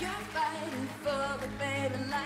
You're fighting for a better life.